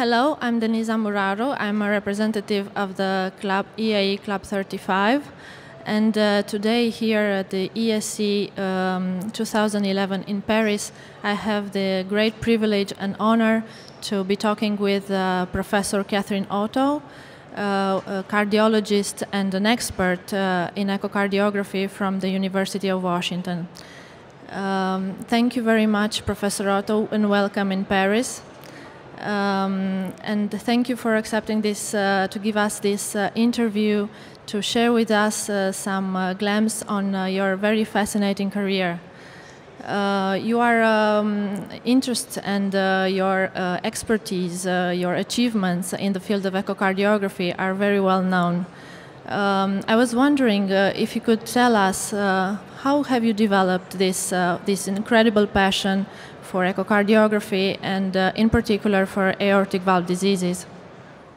Hello, I'm Denisa Muraru. I'm a representative of the club EAE Club 35. And uh, today, here at the ESC um, 2011 in Paris, I have the great privilege and honor to be talking with uh, Professor Catherine Otto, uh, a cardiologist and an expert uh, in echocardiography from the University of Washington. Um, thank you very much, Professor Otto, and welcome in Paris. Um, and thank you for accepting this uh, to give us this uh, interview to share with us uh, some uh, glimpse on uh, your very fascinating career. Uh, your um, interest and your expertise, your achievements in the field of echocardiography are very well known. Um, I was wondering if you could tell us how have you developed this this incredible passion for echocardiography and uh, in particular for aortic valve diseases?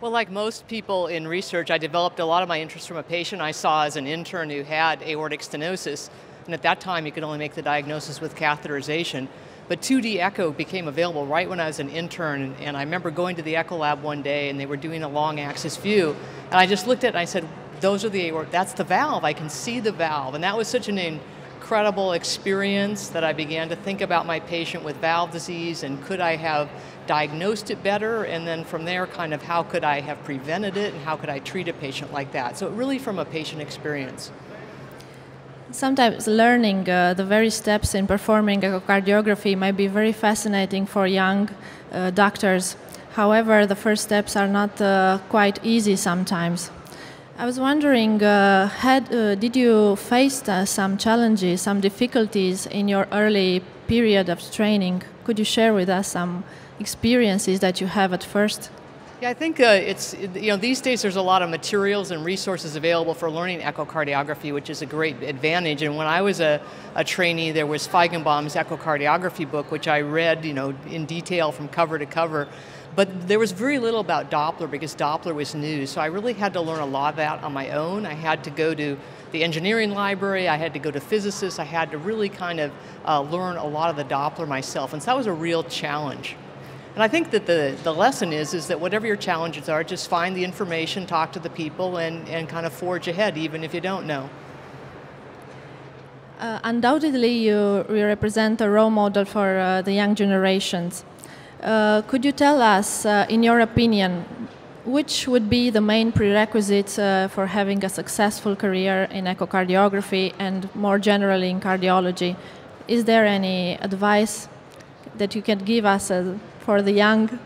Well, like most people in research, I developed a lot of my interest from a patient I saw as an intern who had aortic stenosis. And at that time, you could only make the diagnosis with catheterization. But 2D echo became available right when I was an intern. And I remember going to the echo lab one day and they were doing a long axis view. And I just looked at it and I said, those are the aortic, that's the valve. I can see the valve. And that was such an incredible experience that I began to think about my patient with valve disease and could I have diagnosed it better and then from there kind of how could I have prevented it and how could I treat a patient like that. So really from a patient experience. Sometimes learning uh, the very steps in performing echocardiography might be very fascinating for young uh, doctors. However, the first steps are not uh, quite easy sometimes. I was wondering, uh, had, uh, did you face uh, some challenges, some difficulties in your early period of training? Could you share with us some experiences that you have at first? Yeah, I think uh, it's, you know, these days there's a lot of materials and resources available for learning echocardiography, which is a great advantage. And when I was a, a trainee, there was Feigenbaum's echocardiography book, which I read, you know, in detail from cover to cover. But there was very little about Doppler because Doppler was new, so I really had to learn a lot of that on my own. I had to go to the engineering library, I had to go to physicists, I had to really kind of uh, learn a lot of the Doppler myself, and so that was a real challenge. And I think that the, the lesson is, is that whatever your challenges are, just find the information, talk to the people, and, and kind of forge ahead, even if you don't know. Uh, undoubtedly, you, you represent a role model for uh, the young generations. Uh, could you tell us, uh, in your opinion, which would be the main prerequisites uh, for having a successful career in echocardiography and more generally in cardiology? Is there any advice that you can give us uh, for the young?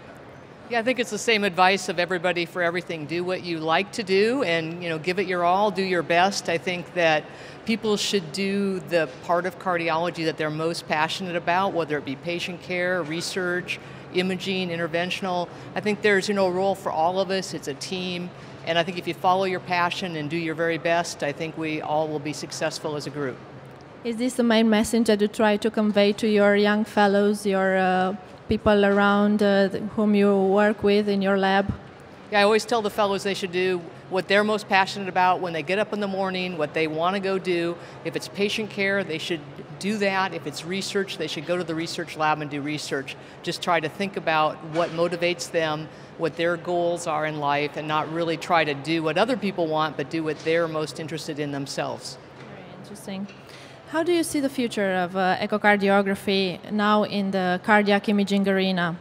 Yeah, I think it's the same advice of everybody for everything. Do what you like to do and you know give it your all, do your best. I think that people should do the part of cardiology that they're most passionate about, whether it be patient care, research, imaging, interventional. I think there's you know a role for all of us. It's a team, and I think if you follow your passion and do your very best, I think we all will be successful as a group. Is this the main message that you try to convey to your young fellows, your uh, people around uh, whom you work with in your lab? Yeah, I always tell the fellows they should do what they're most passionate about when they get up in the morning, what they want to go do. If it's patient care, they should do that. If it's research, they should go to the research lab and do research. Just try to think about what motivates them, what their goals are in life, and not really try to do what other people want, but do what they're most interested in themselves. Very interesting. How do you see the future of uh, echocardiography now in the cardiac imaging arena?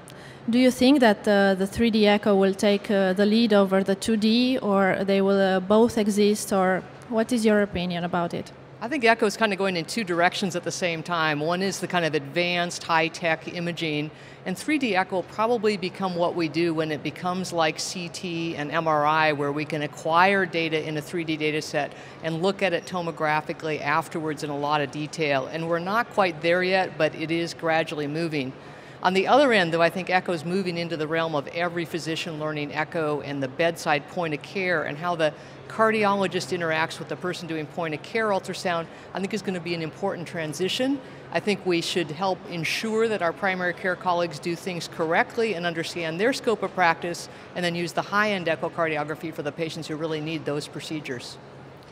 Do you think that uh, the 3D echo will take uh, the lead over the 2D, or they will uh, both exist, or what is your opinion about it? I think Echo is kind of going in two directions at the same time. One is the kind of advanced high-tech imaging, and 3D Echo will probably become what we do when it becomes like CT and MRI, where we can acquire data in a 3D data set and look at it tomographically afterwards in a lot of detail. And we're not quite there yet, but it is gradually moving. On the other end, though, I think echo is moving into the realm of every physician learning echo and the bedside point of care and how the cardiologist interacts with the person doing point of care ultrasound, I think is going to be an important transition. I think we should help ensure that our primary care colleagues do things correctly and understand their scope of practice and then use the high-end echocardiography for the patients who really need those procedures.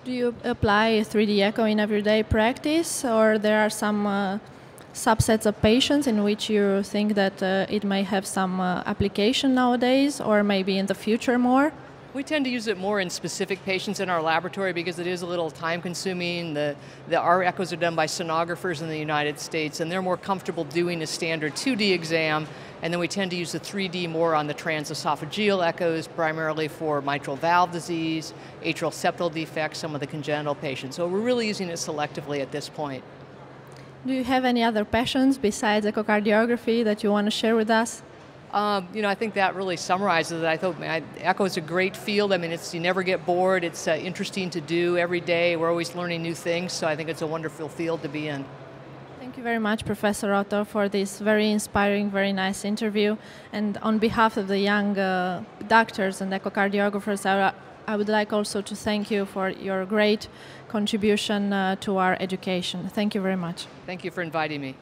Do you apply 3D echo in everyday practice or there are some uh, subsets of patients in which you think that uh, it may have some uh, application nowadays or maybe in the future more? We tend to use it more in specific patients in our laboratory because it is a little time consuming. The, the, our echoes are done by sonographers in the United States and they're more comfortable doing a standard 2D exam and then we tend to use the 3D more on the transesophageal echoes, primarily for mitral valve disease, atrial septal defects, some of the congenital patients. So we're really using it selectively at this point. Do you have any other passions besides echocardiography that you want to share with us? Um, you know, I think that really summarizes it. I thought I, echo is a great field. I mean, it's you never get bored. It's uh, interesting to do every day. We're always learning new things. So I think it's a wonderful field to be in. Thank you very much, Professor Otto, for this very inspiring, very nice interview. And on behalf of the young uh, doctors and echocardiographers, I, I, would like also to thank you for your great contribution uh, to our education. Thank you very much. Thank you for inviting me.